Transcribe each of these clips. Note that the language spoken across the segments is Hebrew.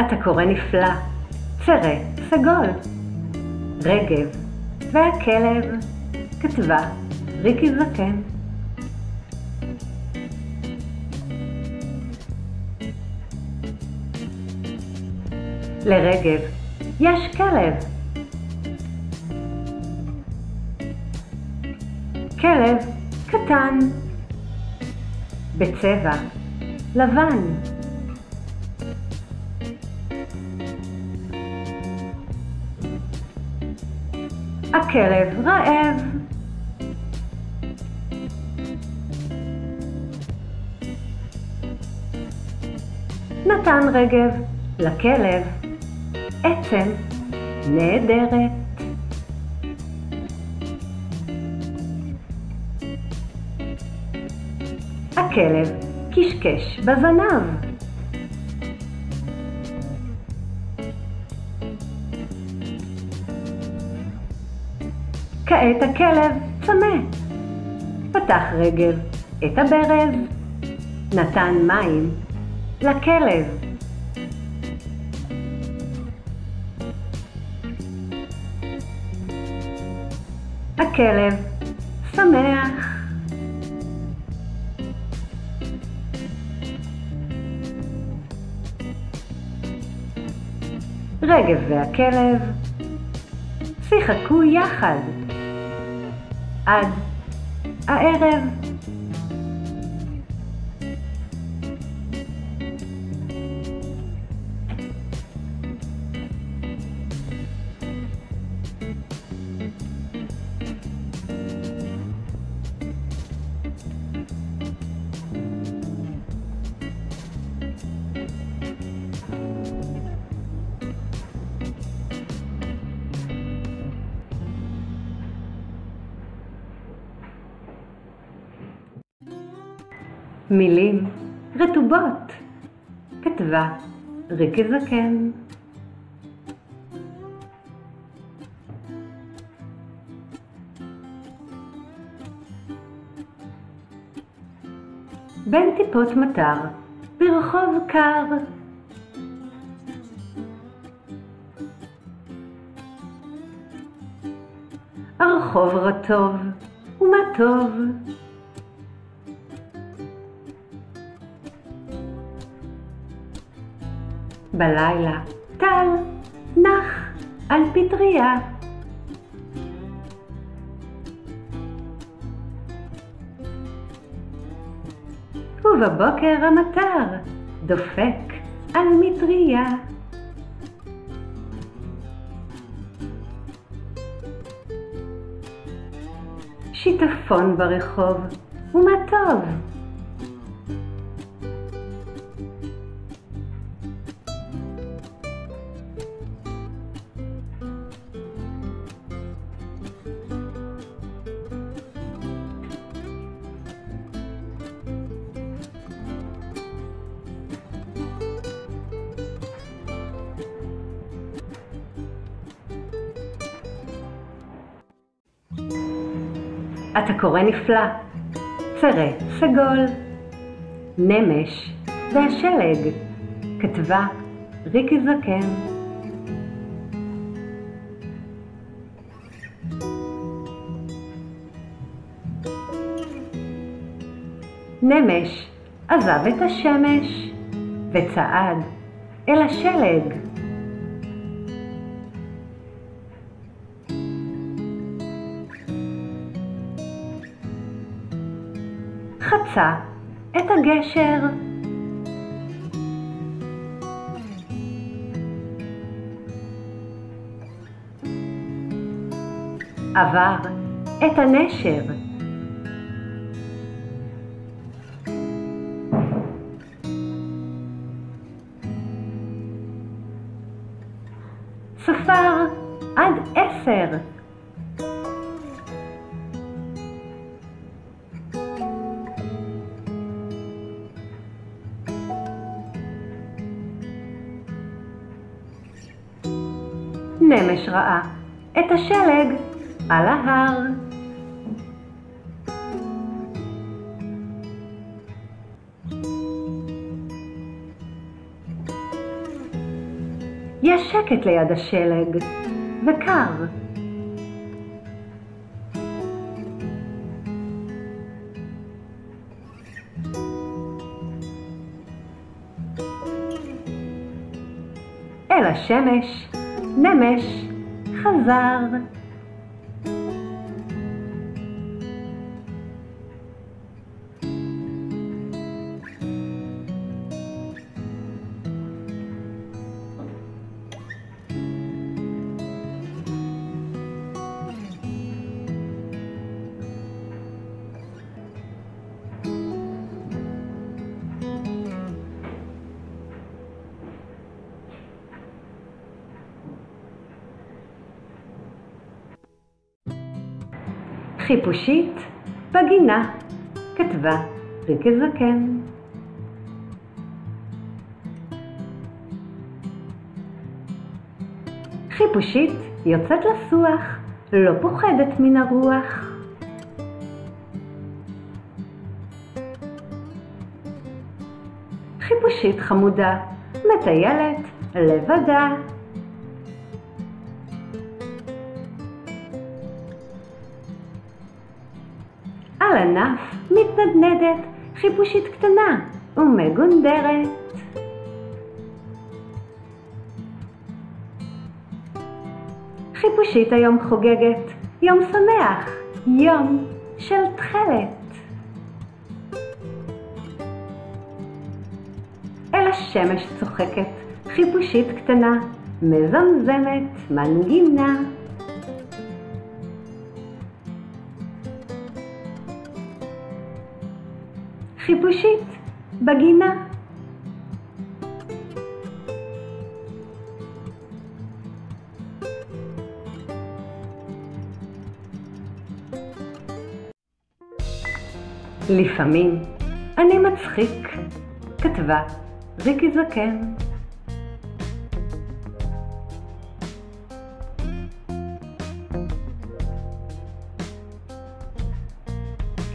אתה קורא נפלא, צרה סגול. רגב והכלב, כתבה ריקי זקן. לרגב יש כלב. כלב קטן, בצבע לבן. הכלב רעב. נתן רגב לכלב עצם נהדרת. הכלב קשקש בזנב. כעת הכלב צמא. פתח רגב את הברז, נתן מים לכלב. הכלב שמח. רגב והכלב שיחקו יחד עד הערב. מילים רטובות, כתבה ריקי זקן. בין טיפות מטר, ברחוב קר. הרחוב רטוב, ומה טוב. בלילה טל נח על פטריה. ובבוקר המטר דופק על מטריה. שיטפון ברחוב, ומה טוב. אתה קורא נפלא, צרה סגול. נמש והשלג, כתבה ריקי זקן. נמש עזב את השמש וצעד אל השלג. חצה את הגשר. עבר את הנשר. ספר עד עשר. נמש ראה את השלג על ההר. יש שקט ליד השלג, וקר. אל השמש, נמש, חזר. חיפושית בגינה, כתבה ריקי זקן. חיפושית יוצאת לסוח, לא פוחדת מן הרוח. חיפושית חמודה, מטיילת לבדה. ענף מתנדנדת חיפושית קטנה ומגונדרת. חיפושית היום חוגגת יום שמח, יום של תכלת. אל השמש צוחקת חיפושית קטנה, מזמזמת מנגינה. חיפושית בגינה. לפעמים אני מצחיק, כתבה ריקי זקן.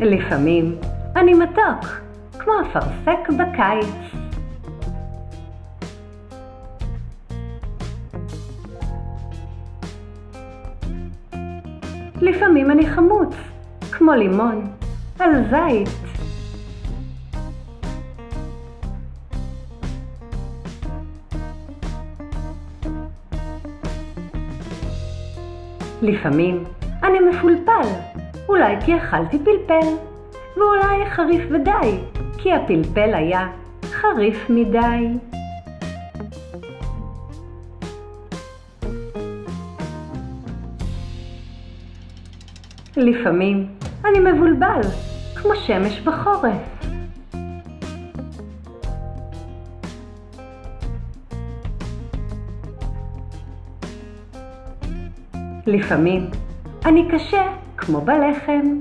לפעמים אני מתוק, כמו אפרסק בקיץ. לפעמים אני חמוץ, כמו לימון, על זית. לפעמים אני מפולפל, אולי כי אכלתי פלפל. ואולי חריף ודי, כי הפלפל היה חריף מדי. לפעמים אני מבולבל, כמו שמש בחורף. לפעמים אני קשה כמו בלחם.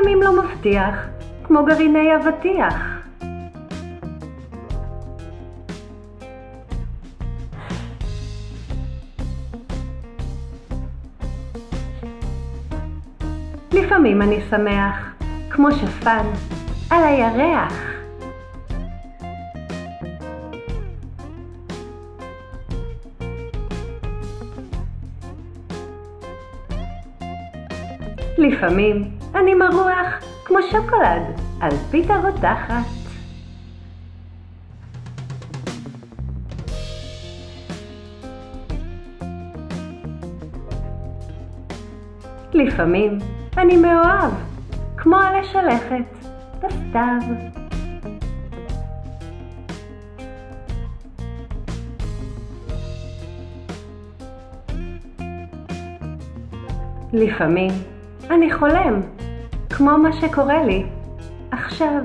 לפעמים לא מבטיח, כמו גרעיני אבטיח. לפעמים אני שמח, כמו שפן, על הירח. לפעמים אני מרוח כמו שוקולד על פיתה רותחת. לפעמים אני מאוהב, כמו עלה שלכת, בסתיו. לפעמים אני חולם, כמו מה שקורה לי עכשיו.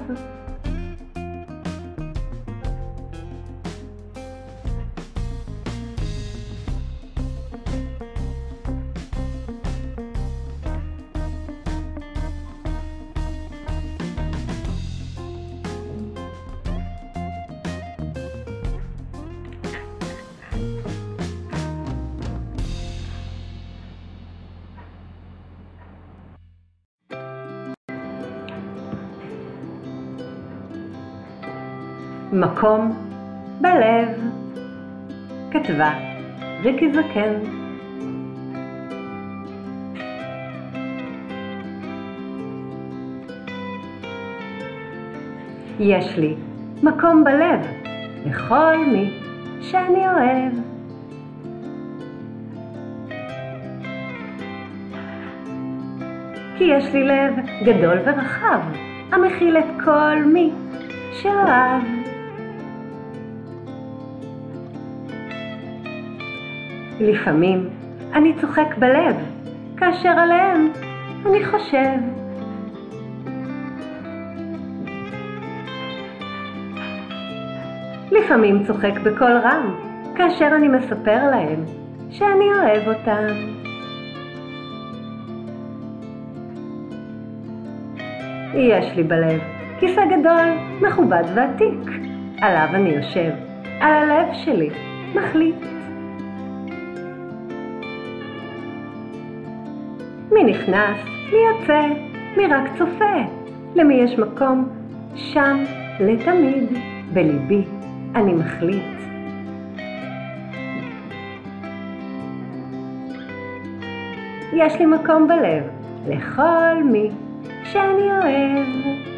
מקום בלב. כתבה ריקי זקן. יש לי מקום בלב לכל מי שאני אוהב. כי יש לי לב גדול ורחב, המכיל את כל מי שאוהב. לפעמים אני צוחק בלב, כאשר עליהם אני חושב. לפעמים צוחק בקול רם, כאשר אני מספר להם שאני אוהב אותם. יש לי בלב כיסא גדול, מכובד ועתיק, עליו אני יושב, על הלב שלי, מחליט. מי נכנס, מי יוצא, מי רק צופה, למי יש מקום, שם לתמיד, בליבי אני מחליט. יש לי מקום בלב לכל מי שאני אוהב.